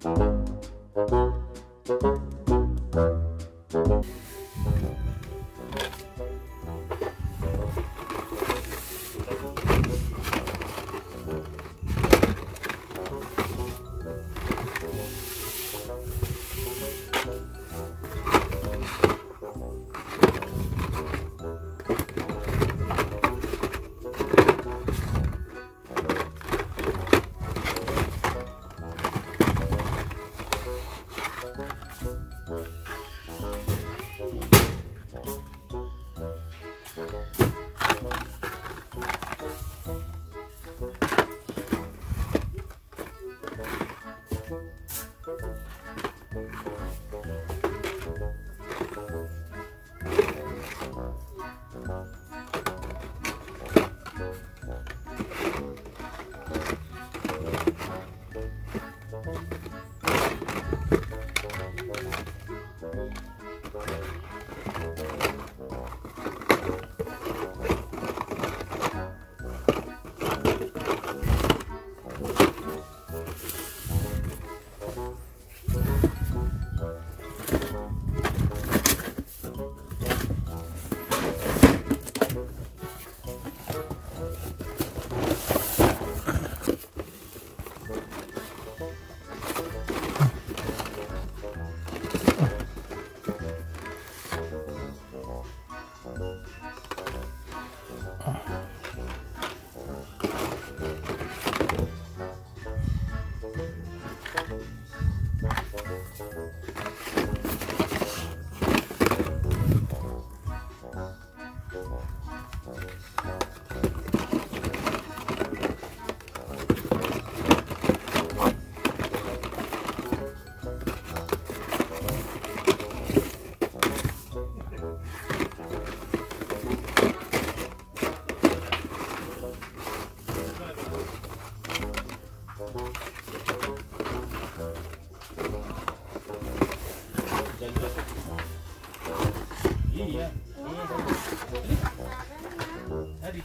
Thank you.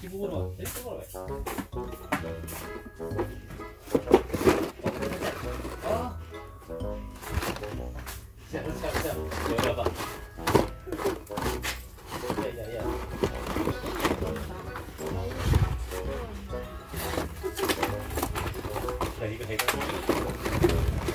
きボールえボールあじゃあじゃあじゃあやばいやいやいや左が下手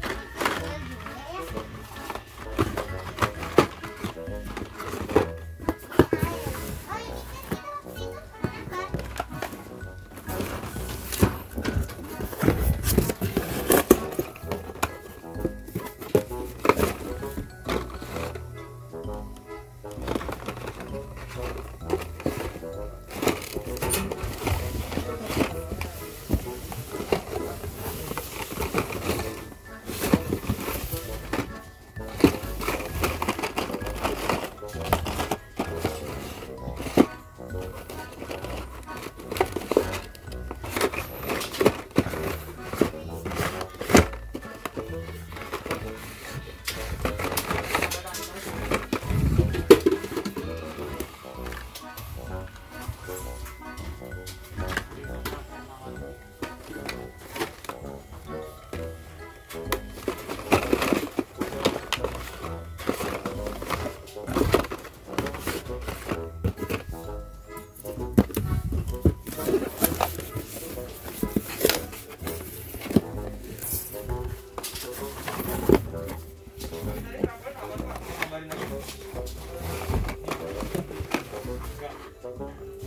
Bye-bye.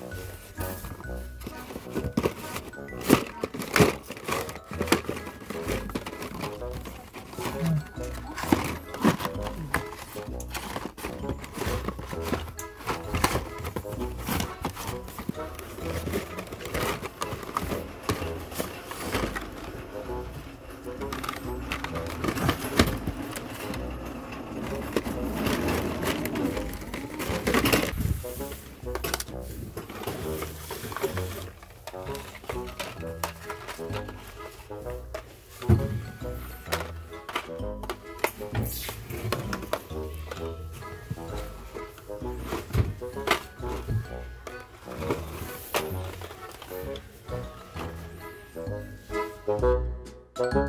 うん Bye.